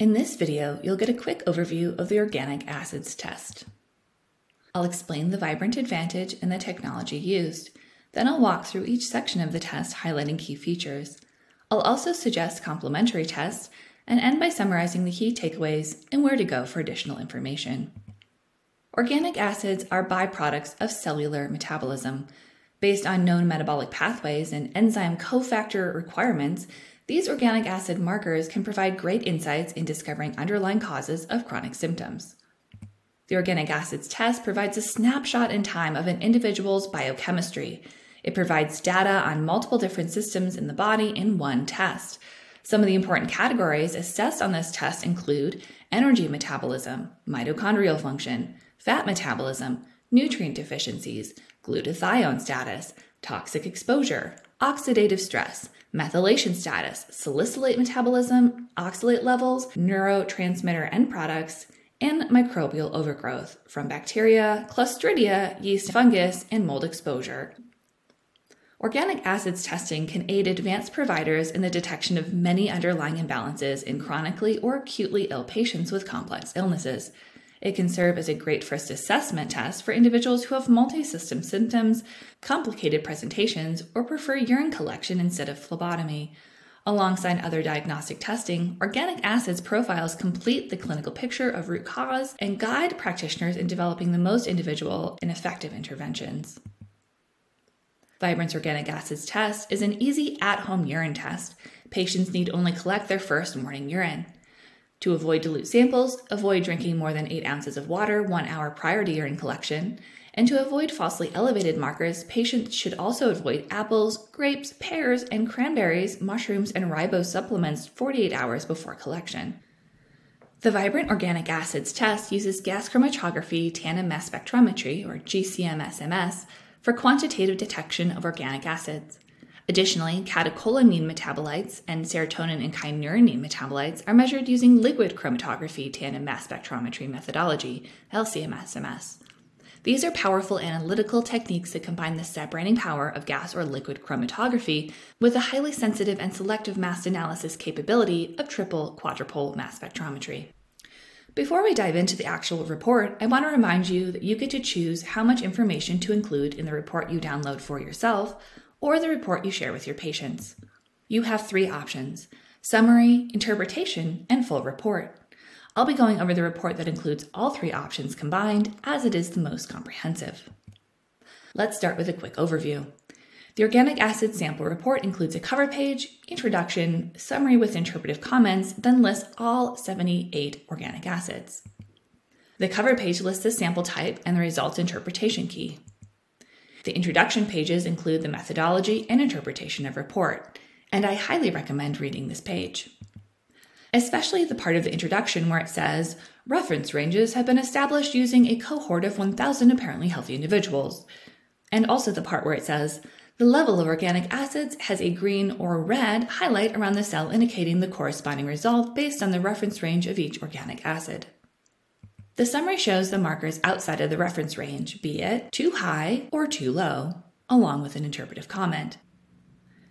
In this video, you'll get a quick overview of the organic acids test. I'll explain the Vibrant Advantage and the technology used. Then I'll walk through each section of the test, highlighting key features. I'll also suggest complementary tests and end by summarizing the key takeaways and where to go for additional information. Organic acids are byproducts of cellular metabolism. Based on known metabolic pathways and enzyme cofactor requirements, these organic acid markers can provide great insights in discovering underlying causes of chronic symptoms. The organic acids test provides a snapshot in time of an individual's biochemistry. It provides data on multiple different systems in the body in one test. Some of the important categories assessed on this test include energy metabolism, mitochondrial function, fat metabolism, nutrient deficiencies, glutathione status, toxic exposure, oxidative stress, methylation status, salicylate metabolism, oxalate levels, neurotransmitter end products, and microbial overgrowth from bacteria, clostridia, yeast, fungus, and mold exposure. Organic acids testing can aid advanced providers in the detection of many underlying imbalances in chronically or acutely ill patients with complex illnesses. It can serve as a great first assessment test for individuals who have multi system symptoms, complicated presentations, or prefer urine collection instead of phlebotomy. Alongside other diagnostic testing, organic acids profiles complete the clinical picture of root cause and guide practitioners in developing the most individual and effective interventions. Vibrant's Organic Acids test is an easy at home urine test. Patients need only collect their first morning urine. To avoid dilute samples, avoid drinking more than 8 ounces of water one hour prior to urine collection. And to avoid falsely elevated markers, patients should also avoid apples, grapes, pears, and cranberries, mushrooms, and ribose supplements 48 hours before collection. The Vibrant Organic Acids test uses gas chromatography tandem mass spectrometry, or GCMSMS, for quantitative detection of organic acids. Additionally, catecholamine metabolites and serotonin and kynurenine metabolites are measured using liquid chromatography tandem mass spectrometry methodology, LCMSMS. These are powerful analytical techniques that combine the separating power of gas or liquid chromatography with the highly sensitive and selective mass analysis capability of triple quadrupole mass spectrometry. Before we dive into the actual report, I want to remind you that you get to choose how much information to include in the report you download for yourself or the report you share with your patients. You have three options summary, interpretation, and full report. I'll be going over the report that includes all three options combined, as it is the most comprehensive. Let's start with a quick overview. The organic acid sample report includes a cover page, introduction, summary with interpretive comments, then lists all 78 organic acids. The cover page lists the sample type and the result interpretation key. The introduction pages include the methodology and interpretation of report, and I highly recommend reading this page. Especially the part of the introduction where it says, reference ranges have been established using a cohort of 1,000 apparently healthy individuals, and also the part where it says, the level of organic acids has a green or red highlight around the cell indicating the corresponding result based on the reference range of each organic acid. The summary shows the markers outside of the reference range, be it too high or too low, along with an interpretive comment.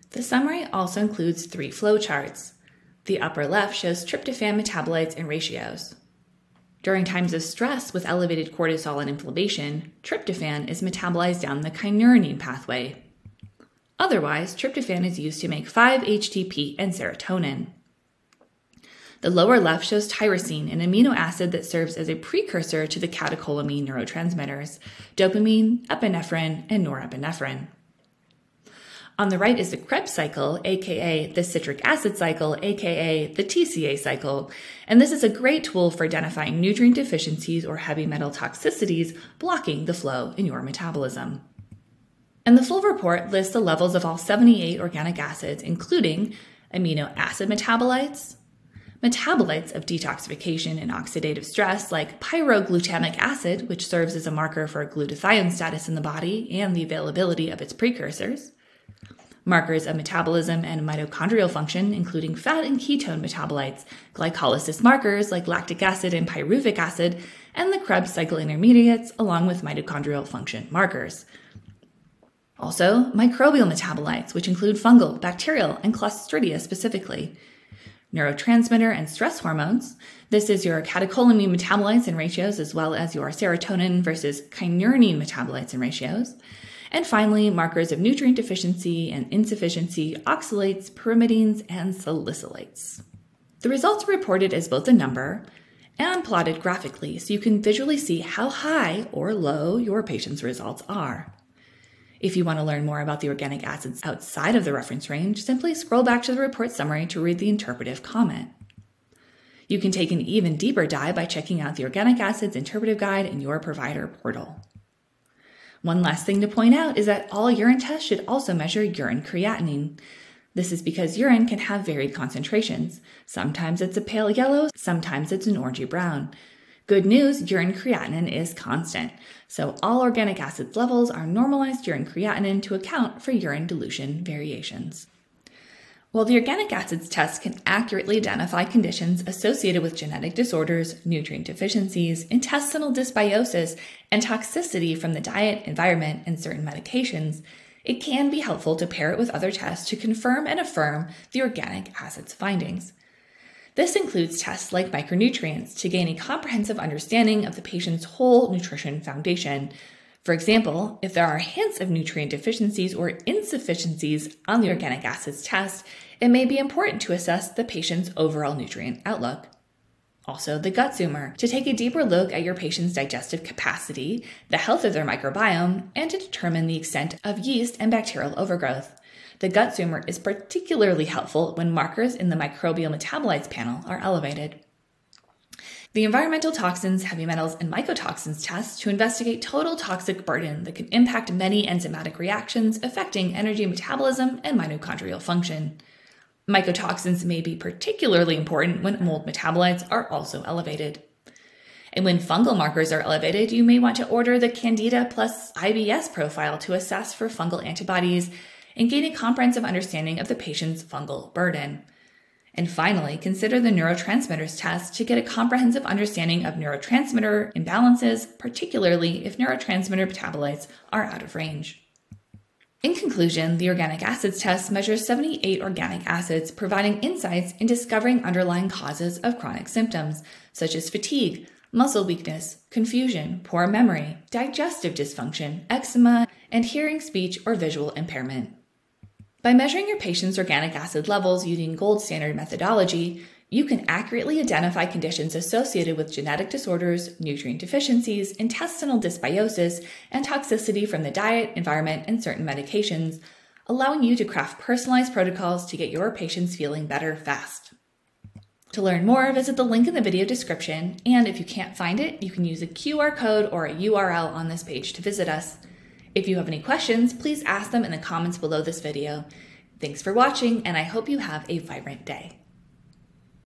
The summary also includes three flowcharts. The upper left shows tryptophan metabolites and ratios. During times of stress with elevated cortisol and inflammation, tryptophan is metabolized down the kynurenine pathway. Otherwise, tryptophan is used to make 5-HTP and serotonin. The lower left shows tyrosine, an amino acid that serves as a precursor to the catecholamine neurotransmitters, dopamine, epinephrine, and norepinephrine. On the right is the Krebs cycle, aka the citric acid cycle, aka the TCA cycle, and this is a great tool for identifying nutrient deficiencies or heavy metal toxicities blocking the flow in your metabolism. And the full report lists the levels of all 78 organic acids, including amino acid metabolites, metabolites of detoxification and oxidative stress, like pyroglutamic acid, which serves as a marker for glutathione status in the body and the availability of its precursors, markers of metabolism and mitochondrial function, including fat and ketone metabolites, glycolysis markers like lactic acid and pyruvic acid, and the Krebs cycle intermediates, along with mitochondrial function markers. Also, microbial metabolites, which include fungal, bacterial, and Clostridia specifically neurotransmitter and stress hormones. This is your catecholamine metabolites and ratios, as well as your serotonin versus kynurenine metabolites and ratios. And finally, markers of nutrient deficiency and insufficiency, oxalates, pyrimidines, and salicylates. The results are reported as both a number and plotted graphically so you can visually see how high or low your patient's results are. If you want to learn more about the organic acids outside of the reference range, simply scroll back to the report summary to read the interpretive comment. You can take an even deeper dive by checking out the Organic Acids Interpretive Guide in your provider portal. One last thing to point out is that all urine tests should also measure urine creatinine. This is because urine can have varied concentrations. Sometimes it's a pale yellow, sometimes it's an orangey brown. Good news, urine creatinine is constant, so all organic acids levels are normalized urine creatinine to account for urine dilution variations. While the organic acids test can accurately identify conditions associated with genetic disorders, nutrient deficiencies, intestinal dysbiosis, and toxicity from the diet, environment, and certain medications, it can be helpful to pair it with other tests to confirm and affirm the organic acids findings. This includes tests like micronutrients to gain a comprehensive understanding of the patient's whole nutrition foundation. For example, if there are hints of nutrient deficiencies or insufficiencies on the organic acids test, it may be important to assess the patient's overall nutrient outlook. Also, the gut zoomer to take a deeper look at your patient's digestive capacity, the health of their microbiome, and to determine the extent of yeast and bacterial overgrowth. The gut zoomer is particularly helpful when markers in the microbial metabolites panel are elevated. The environmental toxins, heavy metals, and mycotoxins test to investigate total toxic burden that can impact many enzymatic reactions affecting energy metabolism and mitochondrial function. Mycotoxins may be particularly important when mold metabolites are also elevated. And when fungal markers are elevated, you may want to order the Candida plus IBS profile to assess for fungal antibodies and gain a comprehensive understanding of the patient's fungal burden. And finally, consider the neurotransmitters test to get a comprehensive understanding of neurotransmitter imbalances, particularly if neurotransmitter metabolites are out of range. In conclusion, the organic acids test measures 78 organic acids, providing insights in discovering underlying causes of chronic symptoms, such as fatigue, muscle weakness, confusion, poor memory, digestive dysfunction, eczema, and hearing, speech, or visual impairment. By measuring your patient's organic acid levels using gold standard methodology, you can accurately identify conditions associated with genetic disorders, nutrient deficiencies, intestinal dysbiosis, and toxicity from the diet, environment, and certain medications, allowing you to craft personalized protocols to get your patients feeling better fast. To learn more, visit the link in the video description, and if you can't find it, you can use a QR code or a URL on this page to visit us. If you have any questions, please ask them in the comments below this video. Thanks for watching, and I hope you have a vibrant day.